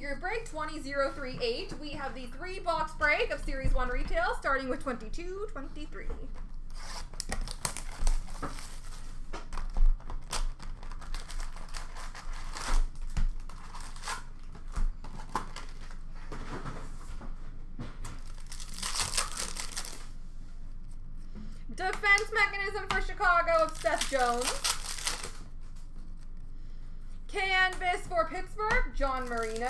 figure break 20038. We have the three box break of Series 1 retail starting with 2223. Defense mechanism for Chicago of Seth Jones. Canvas for Pittsburgh, John Marino.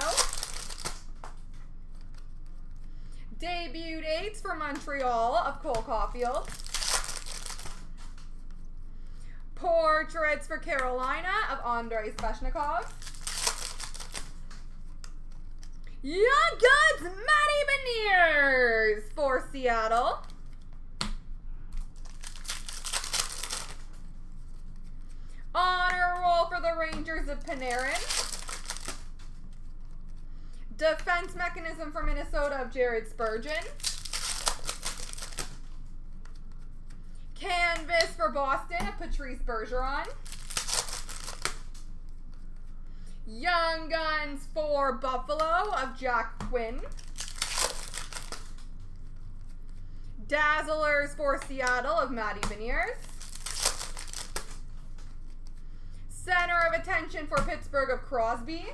Debut dates for Montreal of Cole Caufield. Portraits for Carolina of Andrei Svechnikov. Young Guns, Matty Beniers for Seattle. Honor roll for the Rangers of Panarin. Defense mechanism for Minnesota of Jared Spurgeon. Canvas for Boston of Patrice Bergeron. Young Guns for Buffalo of Jack Quinn. Dazzlers for Seattle of Matty Beniers. Center of attention for Pittsburgh of Crosby.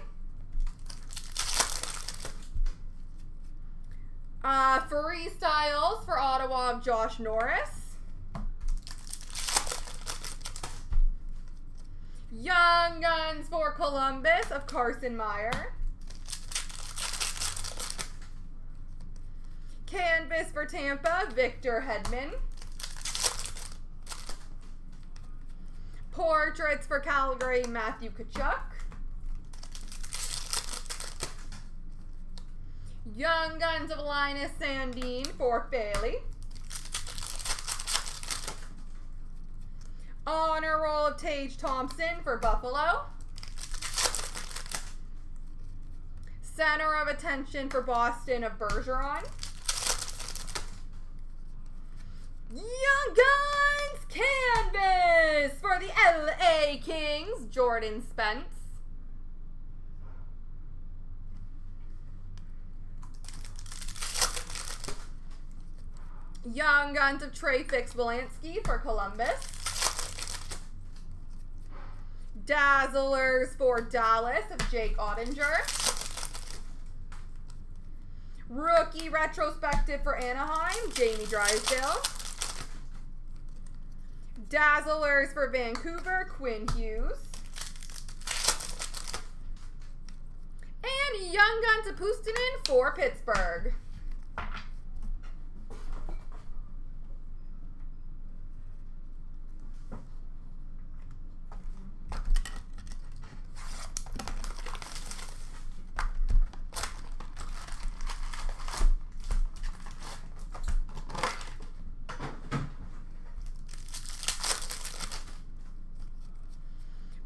Uh, freestyles for Ottawa of Josh Norris. Young Guns for Columbus of Carson Meyer. Canvas for Tampa, Victor Hedman. Portraits for Calgary, Matthew Tkachuk. Young Guns of Linus Sandin for Faley. Honor Roll of Tage Thompson for Buffalo. Center of Attention for Boston of Bergeron. Young Guns Canvas for the LA Kings, Jordan Spence. Young Guns of Trey Fix-Wolansky for Columbus. Dazzlers for Dallas of Jake Oettinger. Rookie retrospective for Anaheim, Jamie Drysdale. Dazzlers for Vancouver, Quinn Hughes. And Young Guns of Puustinen for Pittsburgh.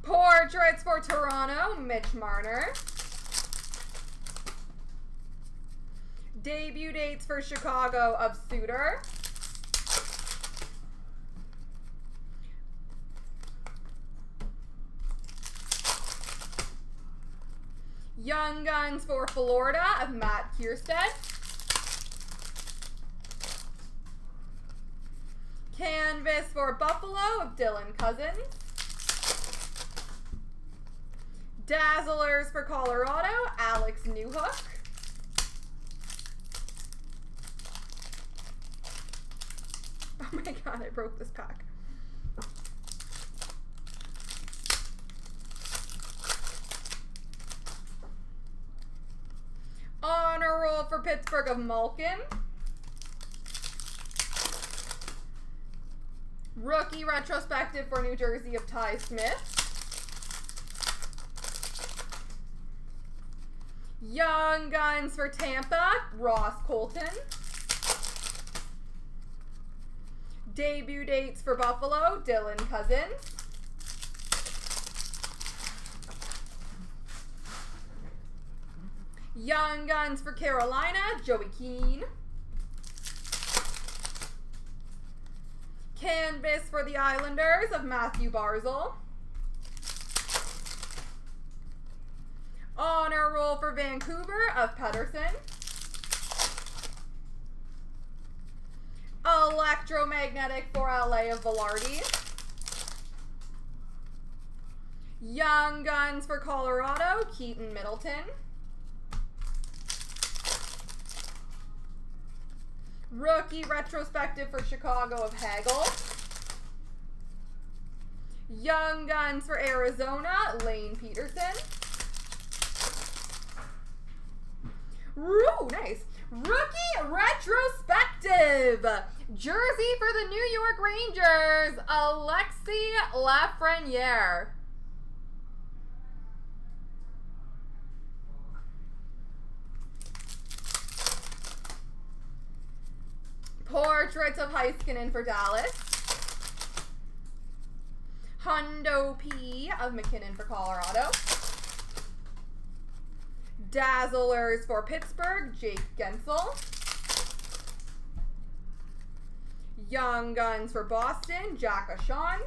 Portraits for Toronto, Mitch Marner. Debut dates for Chicago of Suter. Young Guns for Florida of Matt Kiersted. Canvas for Buffalo of Dylan Cozens. Dazzlers for Colorado, Alex Newhook. Oh my god, I broke this pack. Honor roll for Pittsburgh of Malkin. Rookie retrospective for New Jersey of Ty Smith. Young Guns for Tampa, Ross Colton. Debut dates for Buffalo, Dylan Cozens. Young Guns for Carolina, Joey Keane. Canvas for the Islanders of Mathew Barzal. Honor roll for Vancouver of Pettersson. Electromagnetic for LA of Vilardi. Young Guns for Colorado, Keaton Middleton. Rookie retrospective for Chicago of Hagel. Young Guns for Arizona, Lane Pederson. Ooh, nice. Rookie retrospective. Jersey for the New York Rangers, Alexi Lafreniere. Portraits of Heiskanen for Dallas. Hundo P of MacKinnon for Colorado. Dazzlers for Pittsburgh, Jake Guentzel. Young Guns for Boston, Jack Ahcan.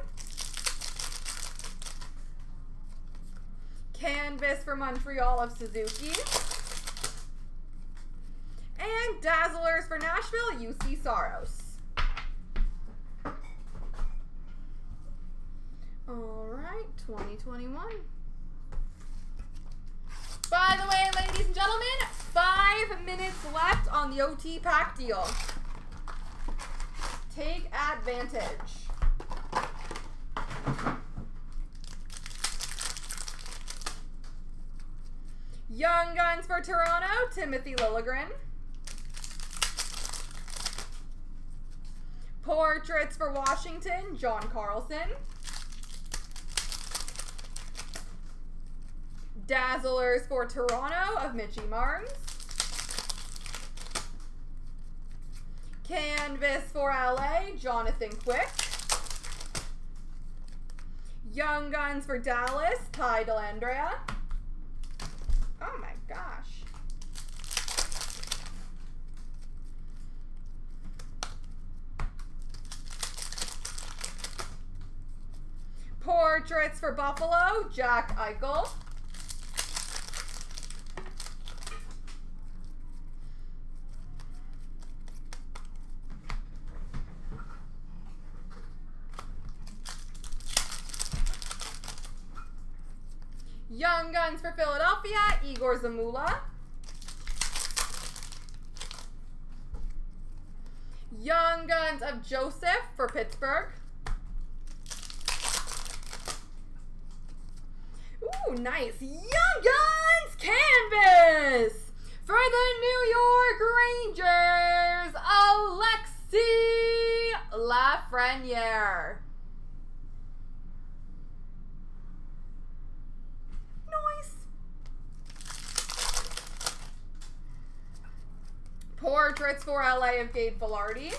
Canvas for Montreal of Suzuki. And Dazzlers for Nashville, Juuse Saros. All right, 2021. By the way, ladies and gentlemen, five minutes left on the OT pack deal. Take advantage. Young Guns for Toronto, Timothy Liljegren. Portraits for Washington, John Carlson. Dazzlers for Toronto of Mitchie Marnes. Canvas for LA, Jonathan Quick. Young Guns for Dallas, Ty Dellandrea. Oh my gosh. Portraits for Buffalo, Jack Eichel. Young Guns for Philadelphia, Igor Zamula. Young Guns of Joseph for Pittsburgh. Ooh, nice. Young Guns canvas for the New York Rangers, Alexi Lafreniere. Nice. Portraits for LA of Gabe Vilardi.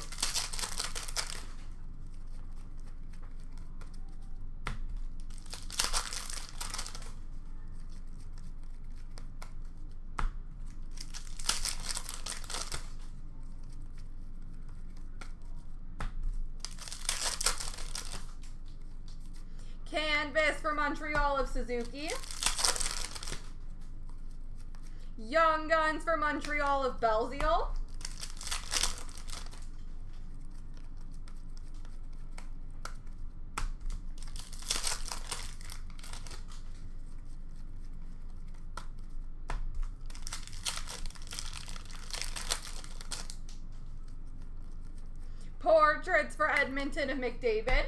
Canvas for Montreal of Suzuki. Young Guns for Montreal of Belzile. Portraits for Edmonton of McDavid.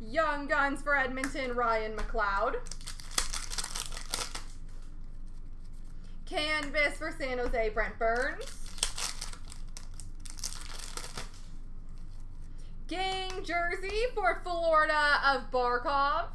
Young Guns for Edmonton, Ryan McLeod. Canvas for San Jose, Brent Burns. Gang jersey for Florida of Barkov.